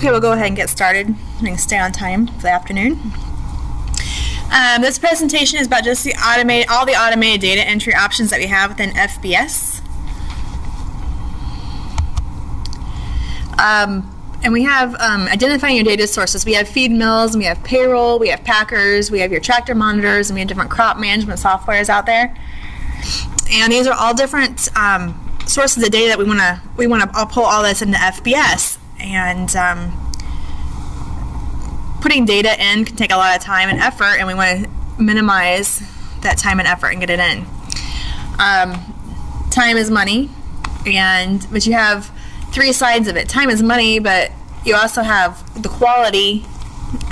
Okay, we'll go ahead and get started. Can stay on time for the afternoon. Um, this presentation is about just the automate all the automated data entry options that we have within FBS. Um, and we have um, identifying your data sources. We have feed mills, we have payroll, we have packers, we have your tractor monitors, and we have different crop management softwares out there. And these are all different um, sources of data that we want to we want to pull all this into FBS. And um, putting data in can take a lot of time and effort, and we want to minimize that time and effort and get it in. Um, time is money, and but you have three sides of it. Time is money, but you also have the quality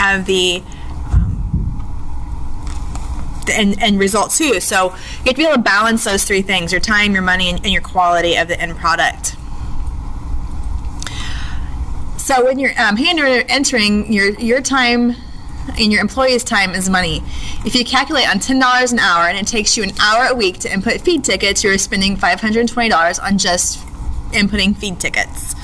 of the end, end result too. So you have to be able to balance those three things: your time, your money, and, and your quality of the end product. So when you're um, hand entering your your time and your employee's time is money. If you calculate on ten dollars an hour and it takes you an hour a week to input feed tickets, you're spending five hundred and twenty dollars on just inputting feed tickets.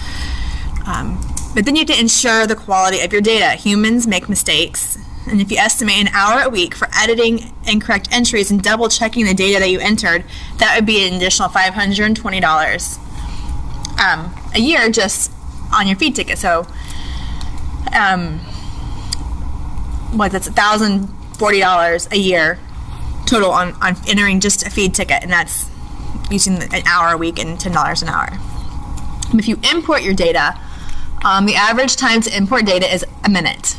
Um, but then you have to ensure the quality of your data. Humans make mistakes. And if you estimate an hour a week for editing incorrect entries and double checking the data that you entered, that would be an additional $520 um, a year just on your feed ticket. So, um, what, that's $1,040 a year total on, on entering just a feed ticket, and that's using an hour a week and $10 an hour. If you import your data, um, the average time to import data is a minute.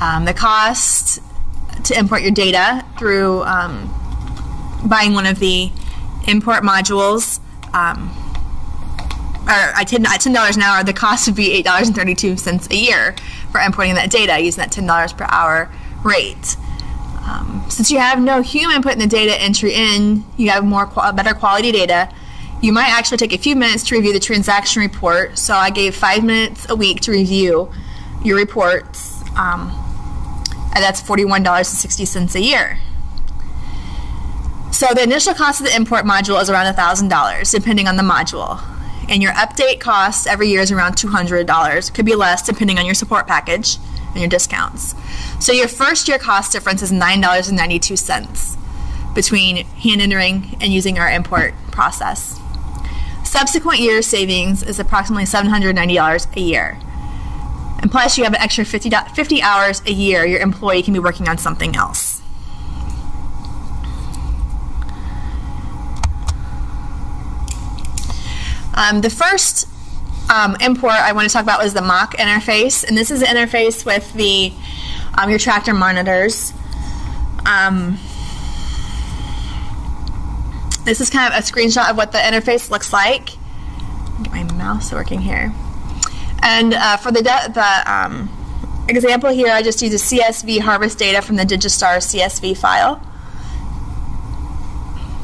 Um, the cost to import your data through um, buying one of the import modules, um, or at $10, an hour, the cost would be $8.32 a year for importing that data using that $10 per hour rate. Um, since you have no human putting the data entry in, you have more better quality data you might actually take a few minutes to review the transaction report. So I gave five minutes a week to review your reports, um, and that's $41.60 a year. So the initial cost of the import module is around $1,000, depending on the module. And your update cost every year is around $200. Could be less depending on your support package and your discounts. So your first year cost difference is $9.92 between hand entering and using our import process. Subsequent year savings is approximately $790 a year. And plus, you have an extra 50, 50 hours a year your employee can be working on something else. Um, the first um, import I want to talk about was the Mach interface, and this is the interface with the um, your tractor monitors. Um, this is kind of a screenshot of what the interface looks like. Get my mouse working here. And uh, for the, the um, example here, I just use a CSV harvest data from the Digistar CSV file.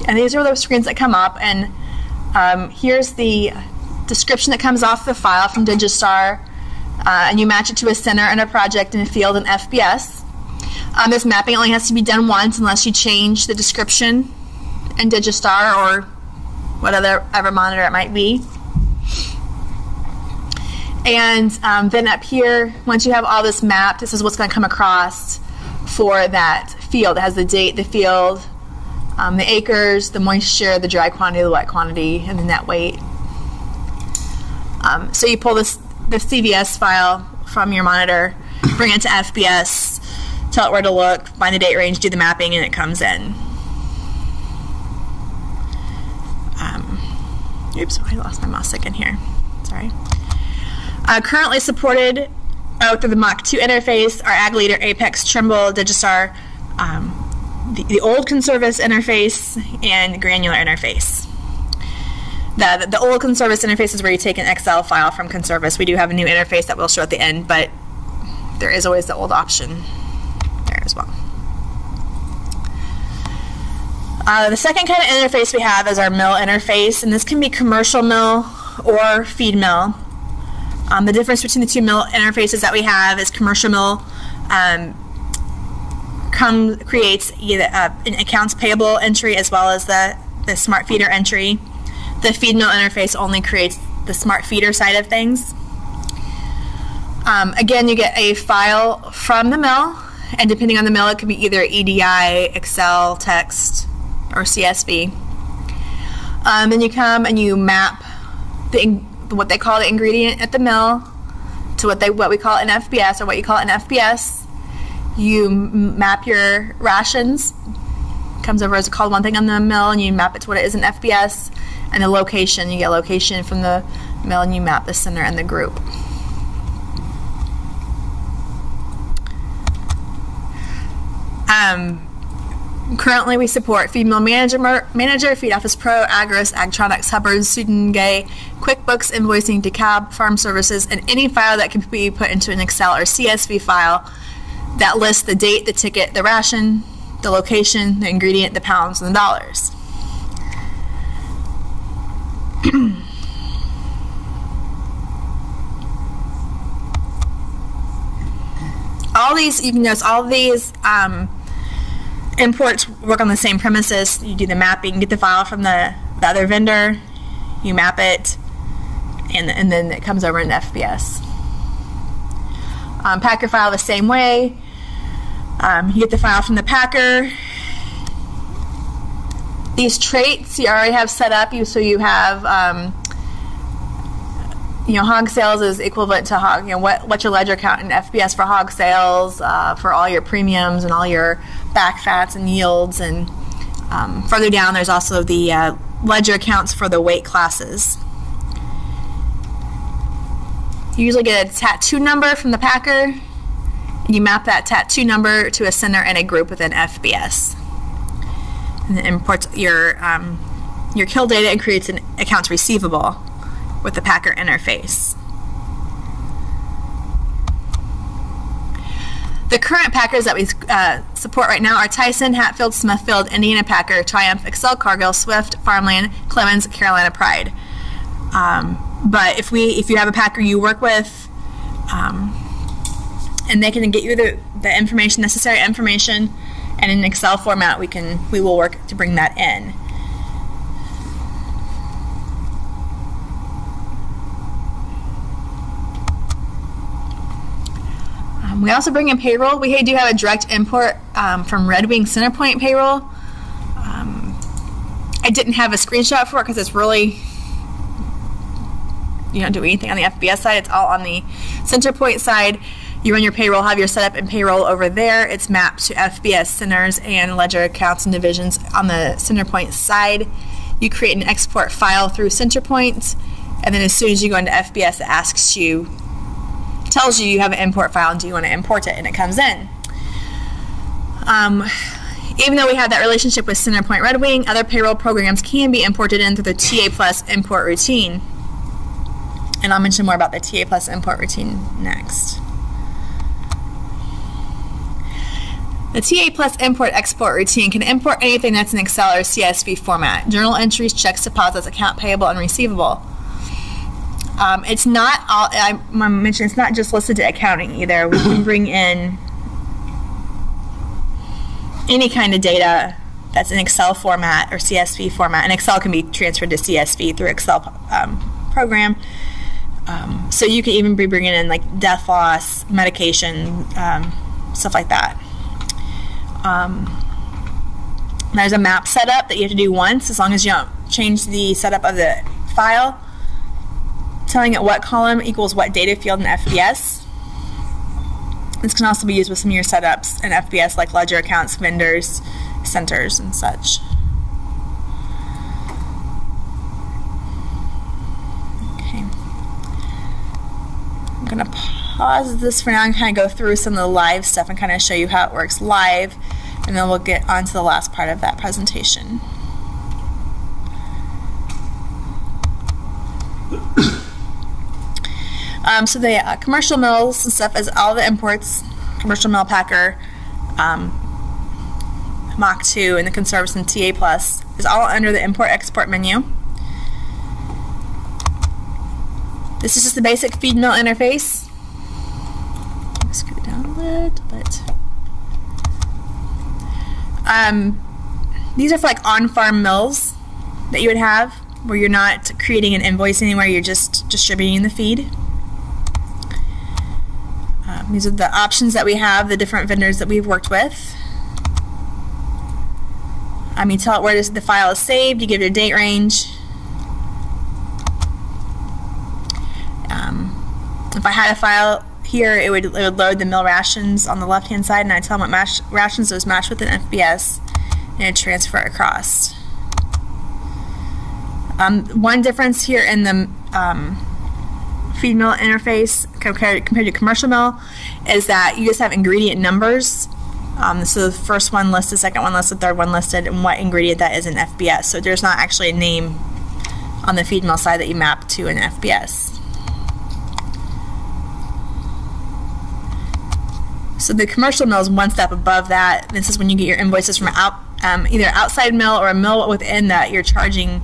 And these are the screens that come up. And um, here's the description that comes off the file from Digistar. Uh, and you match it to a center and a project and a field in FBS. Um, this mapping only has to be done once unless you change the description in Digistar or whatever monitor it might be. And um, then up here, once you have all this mapped, this is what's going to come across for that field. It has the date, the field, um, the acres, the moisture, the dry quantity, the wet quantity, and the net weight. Um, so you pull this the CVS file from your monitor, bring it to FBS, tell it where to look, find the date range, do the mapping, and it comes in. Oops, I lost my mouse again here. Sorry. Uh, currently supported uh, through the Mach 2 interface are Ag Leader, Apex, Trimble, Digistar, um, the, the, old Conservis interface, and Granular interface. The, the, the old Conservis interface is where you take an Excel file from Conservis. We do have a new interface that we'll show at the end, but there is always the old option there as well. Uh, the second kind of interface we have is our mill interface, and this can be commercial mill or feed mill. Um, the difference between the two mill interfaces that we have is commercial mill um, come, creates either, uh, an accounts payable entry as well as the the smart feeder entry. The feed mill interface only creates the smart feeder side of things. Um, again, you get a file from the mill, and depending on the mill, it could be either EDI, Excel, text, or CSV. Um, then you come and you map the what they call the ingredient at the mill to what they what we call an FBS or what you call an FBS. You map your rations. Comes over as a called one thing on the mill, and you map it to what it is an FBS, and the location. You get location from the mill, and you map the center and the group. Um, currently, we support Feed Mill Manager, Manager Feed Office Pro, Agris, Agtronics, Hubbard, Gay, QuickBooks, Invoicing, Decab, Farm Services, and any file that can be put into an Excel or CSV file that lists the date, the ticket, the ration, the location, the ingredient, the pounds, and the dollars. all these, you can notice all these um, imports work on the same premises. You do the mapping, get the file from the, the other vendor, you map it, and, and then it comes over in FBS. Um, packer file the same way. Um, you get the file from the packer. These traits you already have set up, you so you have um, you know, hog sales is equivalent to hog. You know, what what's your ledger count in FBS for hog sales uh, for all your premiums and all your back fats and yields, and um, further down there's also the uh, ledger accounts for the weight classes. You usually get a tattoo number from the packer. You map that tattoo number to a center and a group within FBS, and it imports your um, your kill data and creates an accounts receivable with the Packer interface. The current Packers that we uh, support right now are Tyson, Hatfield, Smithfield, Indiana Packer, Triumph, Excel, Cargill, Swift, Farmland, Clemens, Carolina Pride. Um, but if we, if you have a Packer you work with, um, and they can get you the, the information, necessary information, and in Excel format, we can we will work to bring that in. We also bring in payroll. We do have a direct import um, from Red Wing Centerpoint payroll. Um, I didn't have a screenshot for it because it's really you don't do anything on the FBS side. It's all on the Centerpoint side. You run your payroll, have your setup and payroll over there. It's mapped to FBS centers and ledger accounts and divisions on the Centerpoint side. You create an export file through Centerpoint, and then as soon as you go into FBS, it asks you tells you you have an import file and do you want to import it and it comes in. Um, even though we have that relationship with Centerpoint Red Wing, other payroll programs can be imported in through the TA Plus import routine. And I'll mention more about the TA Plus import routine next. The TA Plus import export routine can import anything that's in Excel or CSV format. Journal entries, checks, deposits, account payable, and receivable. Um, it's not all. I, I mentioned it's not just listed to accounting either. We can bring in any kind of data that's in Excel format or CSV format, and Excel can be transferred to CSV through Excel um, program. Um, so you can even be bringing in like death loss, medication, um, stuff like that. Um, there's a map setup that you have to do once, as long as you don't change the setup of the file telling it what column equals what data field in FBS. This can also be used with some of your setups in FBS like ledger accounts, vendors, centers, and such. Okay. I'm going to pause this for now and kind of go through some of the live stuff and kind of show you how it works live, and then we'll get on to the last part of that presentation. Um, so the uh, commercial mills and stuff is all the imports, commercial mill packer, um, Mach 2, and the Conservis and TA Plus is all under the import export menu. This is just the basic feed mill interface. Scoot down a little bit. Um, these are for like on-farm mills. that you would have where you're not creating an invoice anywhere, you're just distributing the feed. These are the options that we have, the different vendors that we've worked with. Um, you tell it where the file is saved, you give it a date range. Um, if I had a file here, it would, it would load the meal rations on the left hand side, and I tell them what mash, rations those match with an FBS, and it transfer across. Um, one difference here in the um, feed mill interface compared, compared to commercial mill is that you just have ingredient numbers. Um, so the first one listed, second one listed, third one listed, and what ingredient that is in FBS. So there's not actually a name on the feed mill side that you map to an FBS. So the commercial mill is one step above that. This is when you get your invoices from out, um, either outside mill or a mill within that you're charging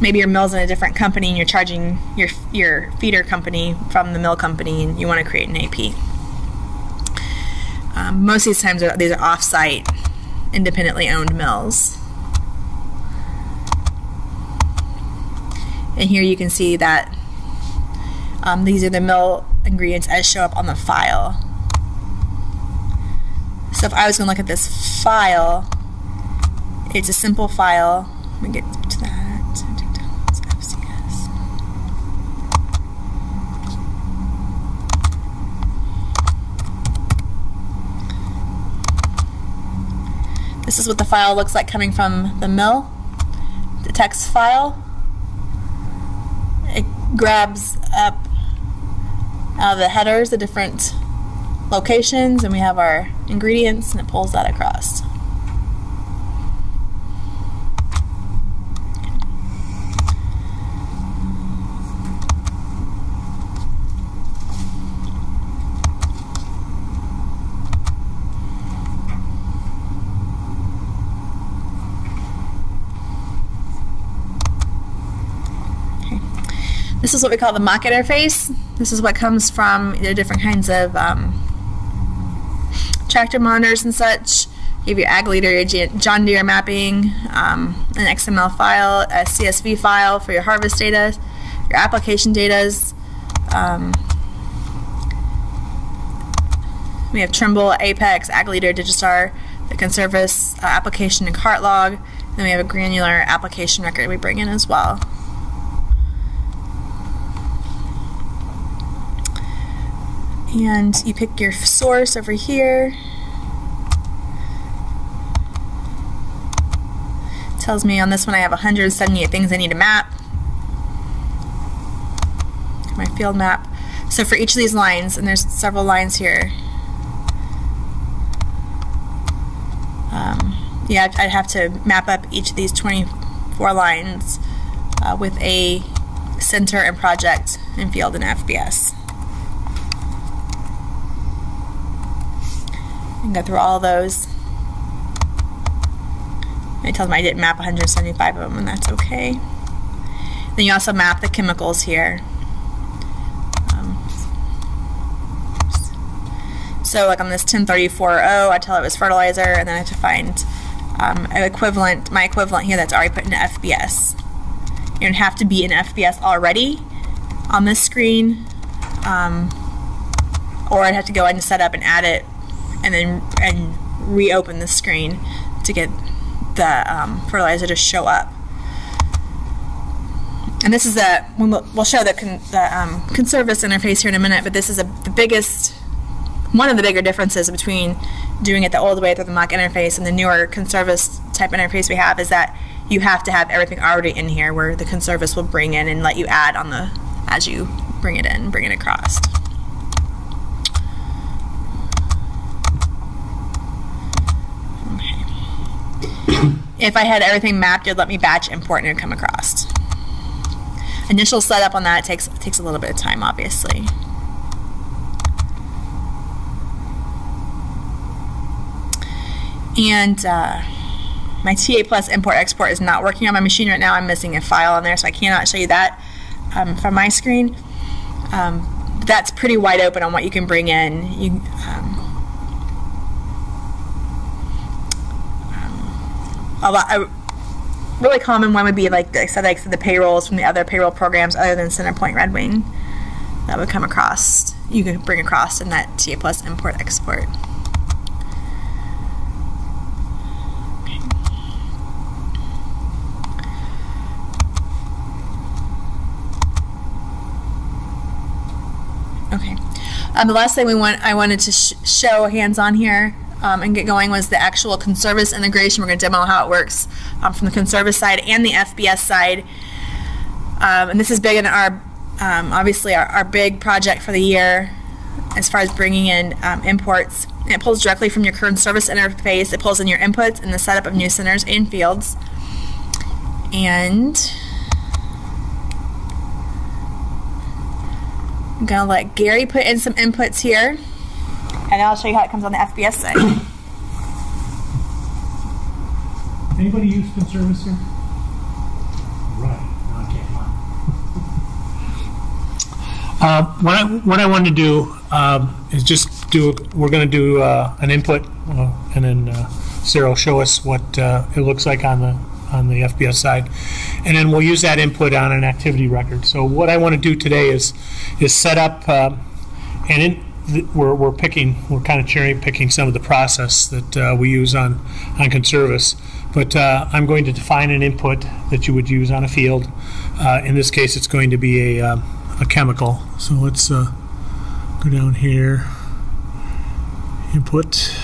maybe your mill's in a different company and you're charging your your feeder company from the mill company and you want to create an AP. Um, most of these times these are off-site, independently owned mills. And here you can see that um, these are the mill ingredients as show up on the file. So if I was going to look at this file, it's a simple file. Let me get to that. This is what the file looks like coming from the mill, the text file. It grabs up out of the headers the different locations and we have our ingredients and it pulls that across. This is what we call the Mach interface. This is what comes from the different kinds of um, tractor monitors and such. You have your ag leader, your John Deere mapping, um, an XML file, a CSV file for your harvest data, your application data. Um, we have Trimble, Apex, Ag Leader, Digistar, the Conservis uh, application and cart log. Then we have a granular application record we bring in as well. And you pick your source over here. Tells me on this one I have 178 things I need to map. My field map. So for each of these lines, and there's several lines here, um, yeah, I'd have to map up each of these 24 lines uh, with a center and project and field in FBS. And go through all those. I told them I didn't map 175 of them, and that's okay. Then you also map the chemicals here. Um, so like on this 1034.0, I tell it was fertilizer, and then I have to find um, an equivalent, my equivalent here that's already put in FBS. You don't have to be in FBS already on this screen, um, or I'd have to go in and set up and add it and then and reopen the screen to get the um, fertilizer to show up. And this is the we'll, show the, con, the um, Conservis interface here in a minute, but this is a, the biggest one of the bigger differences between doing it the old way through the Mach interface and the newer Conservis type interface we have is that you have to have everything already in here where the Conservis will bring in and let you add on the as you bring it in, bring it across. If I had everything mapped, it'd let me batch import and it'd come across. Initial setup on that takes takes a little bit of time, obviously. And uh, my TA plus import export is not working on my machine right now. I'm missing a file on there, so I cannot show you that um, from my screen. Um, that's pretty wide open on what you can bring in. You, um, a lot, I, really common one would be like, I said, like the payrolls from the other payroll programs other than Centerpoint Red Wing that would come across. You could bring across in that TA Plus import export. Okay. Um, the last thing we want, I wanted to sh- show hands-on here um, and get going was the actual Conservis integration. We're going to demo how it works um, from the Conservis side and the FBS side. Um, and this is big in our, um, obviously, our, our, big project for the year as far as bringing in um, imports. It pulls directly from your Conservis interface. It pulls in your inputs and the setup of new centers and fields. And I'm going to let Gary put in some inputs here, and I'll show you how it comes on the FBS side. Anybody use Conservis here? Right. No, uh, what I what I want to do um, is just do. We're going to do uh, an input, uh, and then uh, Sarah will show us what uh, it looks like on the on the FBS side, and then we'll use that input on an activity record. So what I want to do today is is set up, uh, and we're, we're picking, we're kind of cherry picking some of the process that uh, we use on on Conservis. But uh, I'm going to define an input that you would use on a field. Uh, in this case, it's going to be a, um, a chemical. So let's uh, go down here, input.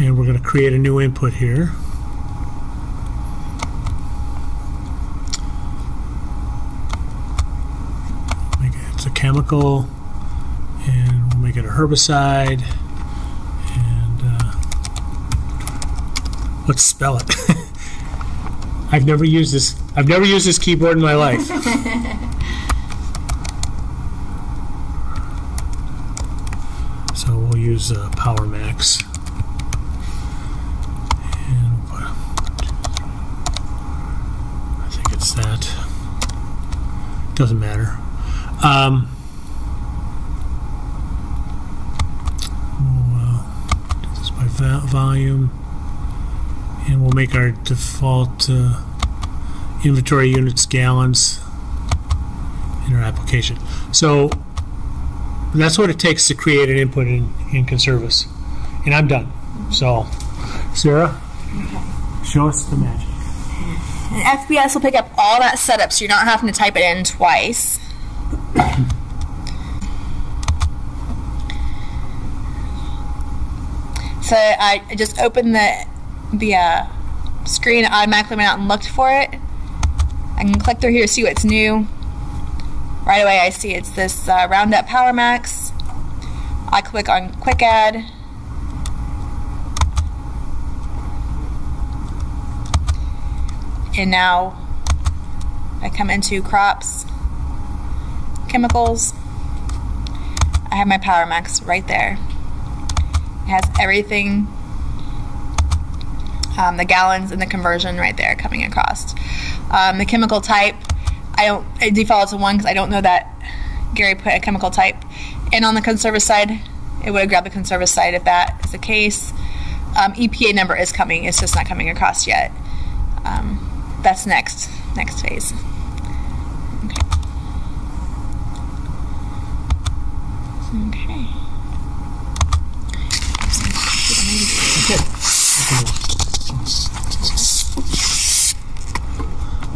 And we're going to create a new input here. Make it, it's a chemical, and we'll make it a herbicide. And uh, let's spell it. I've never used this. I've never used this keyboard in my life. so we'll use uh, Power Max. Doesn't matter. Um, we'll uh, do this by volume, and we'll make our default uh, inventory units gallons in our application. So that's what it takes to create an input in, in Conservis. And I'm done. So, Sarah, okay. show us the magic. FBS will pick up all that setup so you're not having to type it in twice. So I just opened the the uh, screen, automatically went out and looked for it. I can click through here to see what's new. Right away I see it's this uh, Roundup Power Max. I click on Quick Add. and now I come into crops, chemicals. I have my Power Max right there. Has everything, um, the gallons and the conversion right there coming across. Um, the chemical type, I don't, default to one because I don't know that Gary put a chemical type. And on the Conservis side, it would have grabbed the Conservis side if that is the case. Um, EPA number is coming, it's just not coming across yet. Um, that's next next phase. Okay. Okay.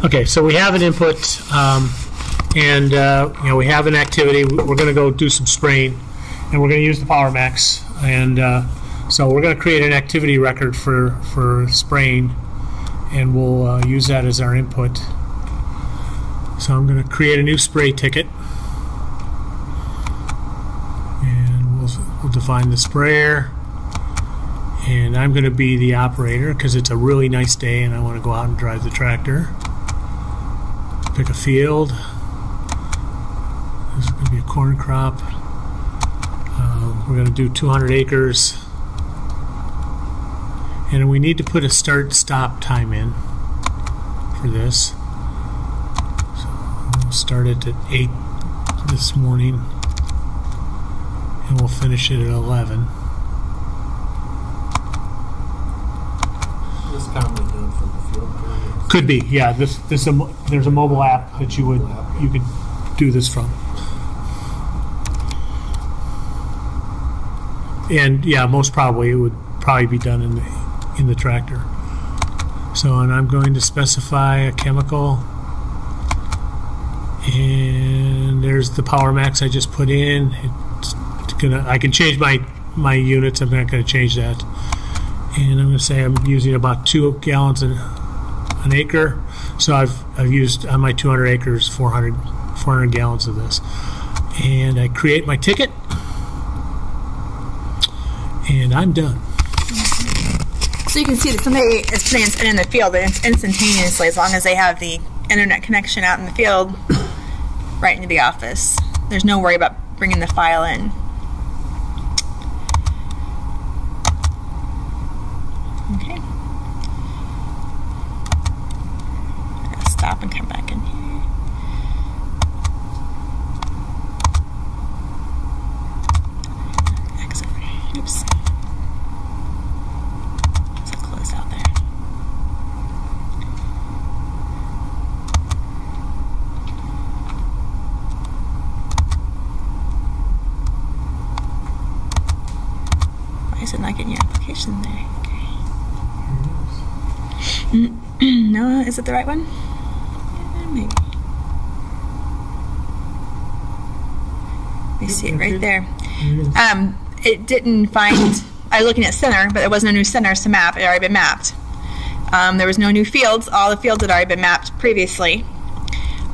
Okay, so we have an input, um, and uh, you know we have an activity. We're going to go do some spraying, and we're going to use the Power Max, and uh, so we're going to create an activity record for for spraying and we'll uh, use that as our input. So I'm going to create a new spray ticket and we'll, we'll define the sprayer and I'm going to be the operator because it's a really nice day and I want to go out and drive the tractor. Pick a field. This is going to be a corn crop. Uh, we're going to do 200 acres and we need to put a start stop time in for this so we'll start it at 8 this morning and we'll finish it at 11 This commonly done from the field. period. Could be, yeah. This this there's a mobile app that you would you could do this from. And yeah, most probably it would probably be done in the in the tractor. So, and I'm going to specify a chemical. And there's the Power Max I just put in. It's gonna. I can change my my units. I'm not going to change that. And I'm going to say I'm using about two gallons an, an acre. So I've I've used on my 200 acres 400 400 gallons of this. And I create my ticket. And I'm done. So you can see that somebody is it in the field and it's instantaneously as long as they have the internet connection out in the field right into the office. There's no worry about bringing the file in. Okay. I'm gonna stop and come back in here. Exit. Oops. Is it closed out there? Why is it not getting your application there? Okay. no, is it the right one? Yeah, maybe. Let me see it right there. Um, it didn't find. I was looking at center, but there wasn't a new centers to map. It had already been mapped. Um, there was no new fields. All the fields had already been mapped previously.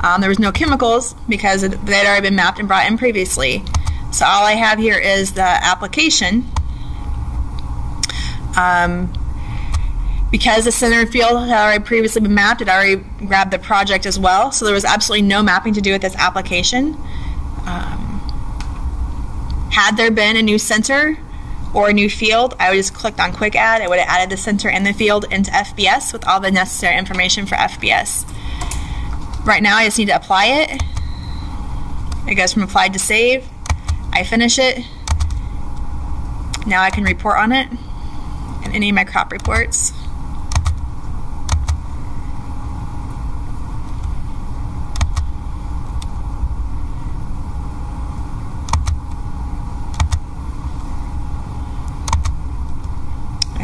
Um, there was no chemicals because it, they had already been mapped and brought in previously. So all I have here is the application. Um, because the center field had already previously been mapped, it already grabbed the project as well. So there was absolutely no mapping to do with this application. Um, had there been a new center or a new field, I would just clicked on quick add. It would have added the center and the field into FBS with all the necessary information for FBS. Right now, I just need to apply it. It goes from applied to save. I finish it. Now I can report on it in any of my crop reports.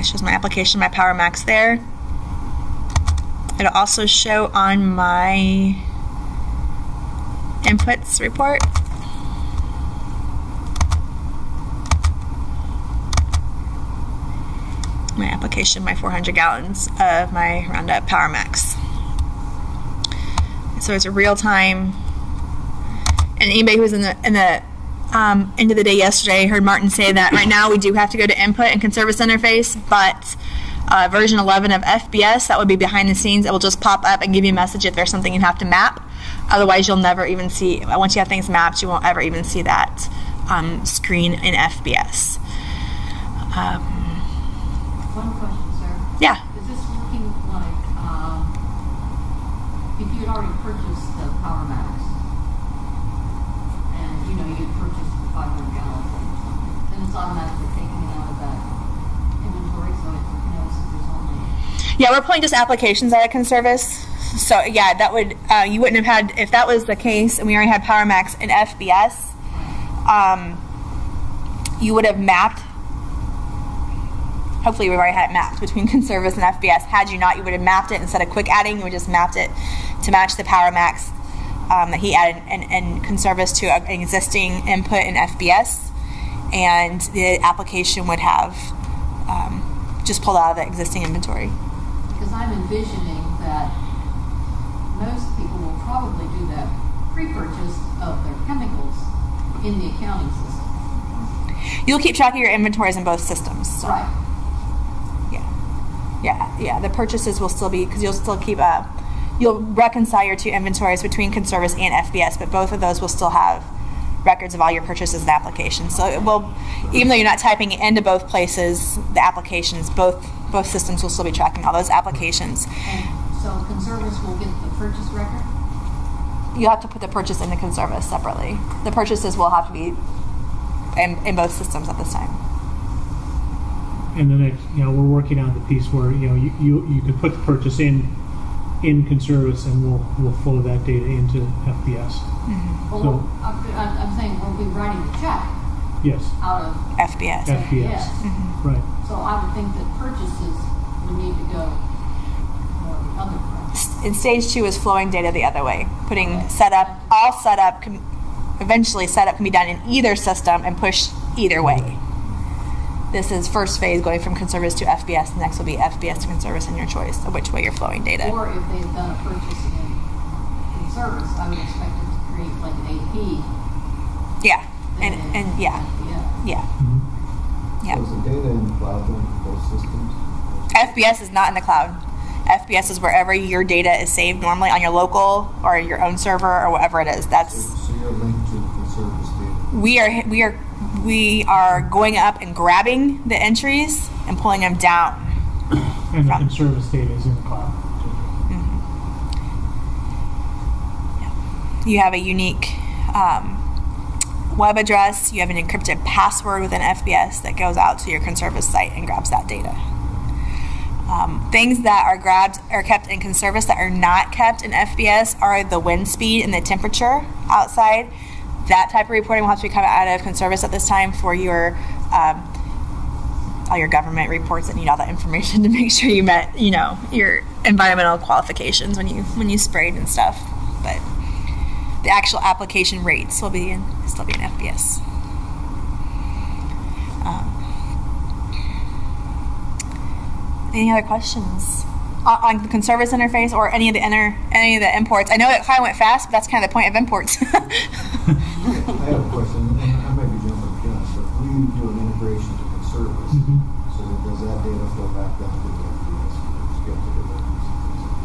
It shows my application, my Power Max there. It'll also show on my inputs report. My application, my 400 gallons of my Roundup Power Max. So it's a real time. And anybody who's in the in the um, end of the day yesterday, I heard Martin say that right now we do have to go to input and Conservis interface, but uh, version 11 of FBS, that would be behind the scenes. It will just pop up and give you a message if there's something you have to map. Otherwise, you'll never even see, once you have things mapped, you won't ever even see that um, screen in FBS. Um, One question, sir. yeah. Is this looking like, um, if you had already purchased the Power Max, and, you know, you had purchased the five hundred gallon thing, then that that Yeah, we're pulling just applications out of Conservis. So yeah, that would uh, you wouldn't have had if that was the case, and we already had PowerMax and FBS. Um, you would have mapped. Hopefully, we've already had it mapped between Conservis and FBS. Had you not, you would have mapped it instead of quick adding. You would just mapped it to match the PowerMax um, that he added and, and Conservis to an existing input in FBS, and the application would have um, just pulled out of the existing inventory. because I'm envisioning that most people will probably do that pre-purchase of their chemicals in the accounting system. You'll keep track of your inventories in both systems. So, Right. Yeah. Yeah. Yeah. The purchases will still be because you'll still keep a. You'll reconcile your two inventories between Conservis and FBS, but both of those will still have records of all your purchases and applications. So it will, even though you're not typing it into both places, the applications, both both systems will still be tracking all those applications. And so Conservis will get the purchase record? You'll have to put the purchase in the Conservis separately. The purchases will have to be in, in both systems at this time. and then it, you know, we're working on the piece where, you know, you, you, you could put the purchase in, in Conservis and we'll, we'll flow that data into FBS. Mm-hmm. Well, So- I'm, I'm I'm saying we'll be writing the check Yes, out of FBS. Yeah. yes. right. So I would think that purchases would need to go more the other way. In stage two is flowing data the other way, putting setup, all setup, can, eventually setup can be done in either system and pushed either way. This is first phase going from Conservis to FBS. The next will be FBS to Conservis in your choice of which way you're flowing data. Or if they've done a purchase in, in service, I would expect it to create like an AP. Yeah, and and yeah, Yeah. Mm-hmm. yeah, yeah. So is the data in the cloud then for both systems? FBS is not in the cloud. FBS is wherever your data is saved normally on your local or your own server or whatever it is. So, That's so you're linked to the Conservis data? we are we are we are going up and grabbing the entries and pulling them down. And the From- Conservis data is in the cloud. You have a unique um, web address. You have an encrypted password with an FBS that goes out to your Conservis site and grabs that data. Um, things that are grabbed or kept in Conservis that are not kept in FBS are the wind speed and the temperature outside. That type of reporting will have to be coming out of Conservis at this time for your um, all your government reports that need all that information to make sure you met, you know, your environmental qualifications when you when you sprayed and stuff. But the actual application rates will be in still be in FBS. Um, any other questions on, the Conservis interface or any of the inner any of the imports? I know it kind of went fast, but that's kind of the point of imports. I have a question, and I may be jumping the gun, but if we do an integration to Conservis, Mhm. so then does that data flow back down to the FBS? Skip to the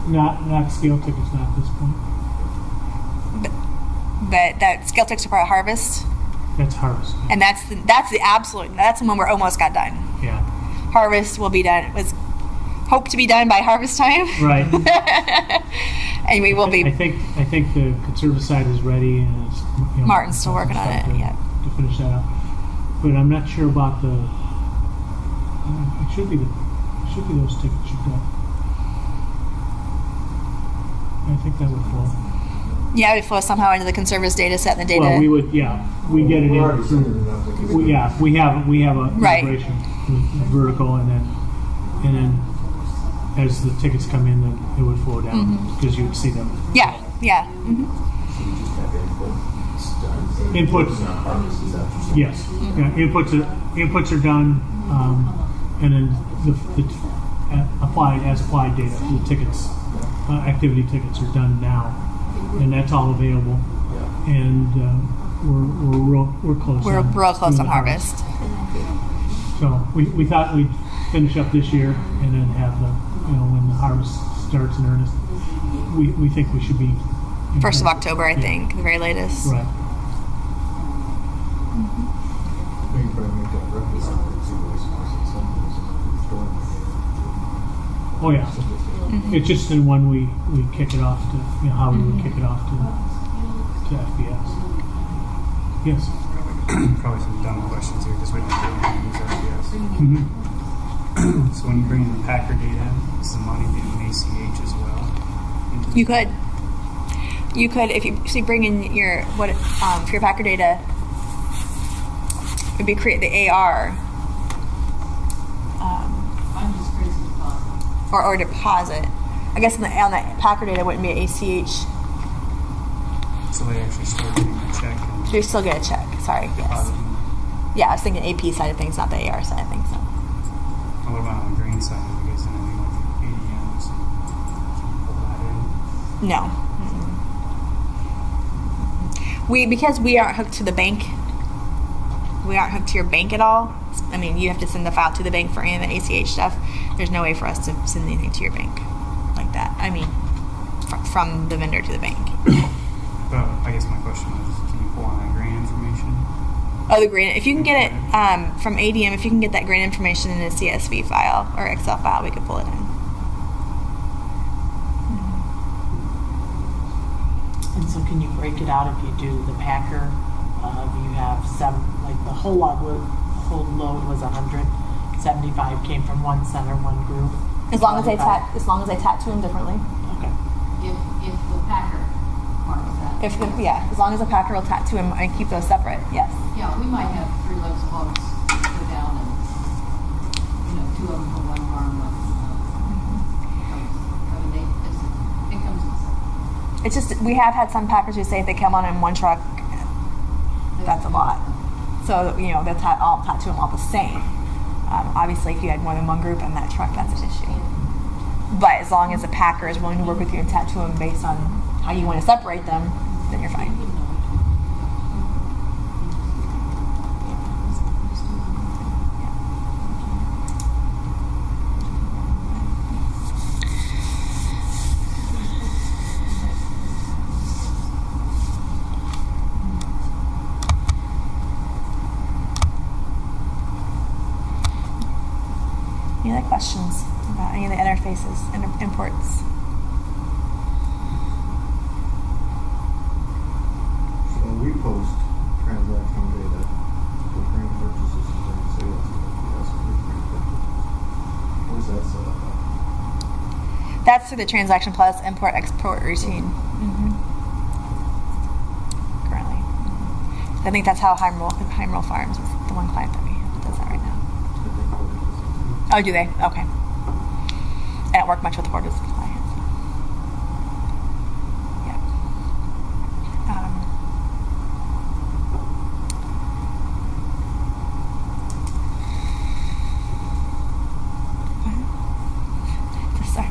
Not, not scale tickets, not at this point. but that scale ticks are part of harvest, That's harvest. and that's the, that's the absolute that's the one we're almost got done. Yeah, Harvest will be done It was hoped to be done by harvest time. right. and we will I be I think, I think the Conservis side is ready and it's, you know. Martin's still working on it, to- yeah. To finish that up. But I'm not sure about the, uh, it should be the, should be those tickets should go. I think that would flow. yeah, we flow somehow into the Conservis data set and the data. Well, we would, yeah, we get it We're already in sending through, it up. like, we- yeah, we have, we have a Right. integration with vertical and then, and then as the tickets come in, then it would flow down Mm-hmm. because you would see them. yeah, yeah. hmm So you just have input. It's done. Input. It's not harvest, is that what you're saying? Yes, yeah, inputs are, inputs are done, um, and then the, the applied, as applied data, the tickets, uh, activity tickets are done now, and that's all available, Yeah. and, uh, we're, we're real, we're close. We're on real close on the harvest. So, we, we thought we'd finish up this year and then have the, you know, when the harvest starts in earnest, we, we think we should be. in First of. October, I Yeah. think, the very latest. Right, We can probably make that represent it two ways, because some of those are stored. Oh yeah, Mm-hmm. it's just in when we, we kick it off to, you know, how we would kick it off to, to FBS. Yes. Probably some dumb questions here, just waiting for you to use FBS. Mhm. So when you bring in the Packer data, is the money being ACH as well? You could. You could if you so you bring in your what um, for your Packer data. Would be create the AR um, I'm just crazy deposit. Or or deposit. I guess on the on the Packer data wouldn't be ACH. So they actually still getting a check You still get a check. Sorry. Yes. Yeah, I was thinking AP side of things, not the AR side of things. So. What about on the grain side? Have you guys done anything like ADMs and pull that in? No. Mm-mm. We because we aren't hooked to the bank. We aren't hooked to your bank at all. I mean, you have to send the file to the bank for any of the ACH stuff. There's no way for us to send anything to your bank like that. I mean, fr- from the vendor to the bank. But I guess my question is, can you pull on that grain information? Oh, the grain. If you can get it um, from ADM, if you can get that grain information in a CSV file or Excel file, we could pull it in. And so can you break it out if you do the packer? Uh, if you have seven, like the whole log, would, whole load was 175 came from one center, one group. As long as they 25. tat, as long as they tattoo them differently. Okay. If, if the packer part of that. If the, yeah, as long as the packer will tattoo them and keep those separate. Yes. Yeah, we might have three legs of hogs go down and, you know, two of them for one farm, one for. Mm-hmm. I mean, they, it comes in separate. It's just we have had some packers who say if they come on in one truck, that's a lot. So you know they'll all tattoo them all the same. Um, obviously, if you had more than one group in that truck, that's an issue. But as long as the packer is willing to work with you and tattoo them based on how you want to separate them, then you're fine. Any other questions about any of the interfaces and imports? So we post transaction data for crane purchases and crane sales. That's for crane purchases. Where's that set up? The transaction plus import export routine. hmm Currently. I think that's how Heimerl Farms is the one client that we have that does that right now. Oh, do they? Okay. I don't work much with Horda's clients. Yeah. Um, Just Sorry.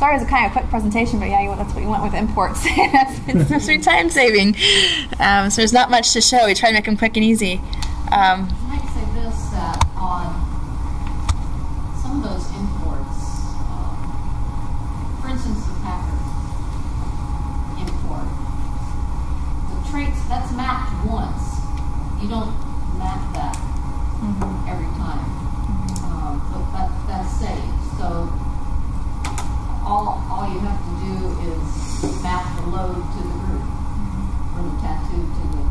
Sorry, it was a kind of quick presentation, but yeah, you, that's what you went with imports. it's time saving. Um, so there's not much to show. We try to make them quick and easy. Um, I might say this, that on some of those imports, um, for instance, the Packer import, the traits, that's mapped once. You don't map that every time. Um, but that, that's saved, so all, all you have to do is map the load to the group, from the tattoo to the,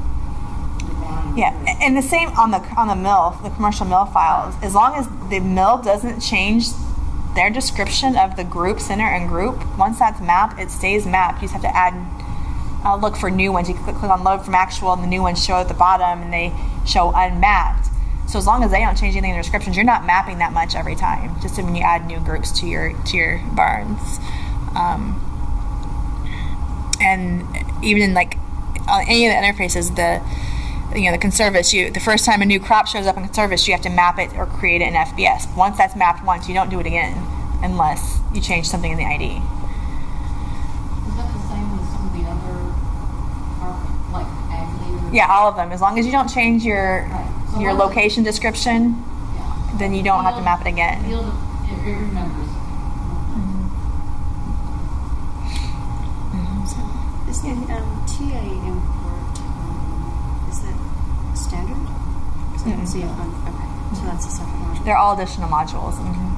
the line. Yeah, a- and the same on the on the mill, the commercial mill files. As long as the mill doesn't change their description of the group center and group, once that's mapped, it stays mapped. You just have to add, uh, look for new ones. You click, click on load from actual, and the new ones show at the bottom, and they show unmapped. So as long as they don't change anything in their descriptions, you're not mapping that much every time. Just when you add new groups to your to your barns. Um, and even in like on any of the interfaces, the you know the Conservis, you the first time a new crop shows up in Conservis, you have to map it or create it in FBS. Once that's mapped once, you don't do it again unless you change something in the ID. Is that the same with some of the other, like Ag Leaders? Yeah, all of them. As long as you don't change your Right. So your long as- location description, Yeah. then you don't have to map it again. Field, it, it remembers. Is the um, TA import, um, is standard? 'Cause I don't see it okay, so that's a separate module. They're all additional modules. hmm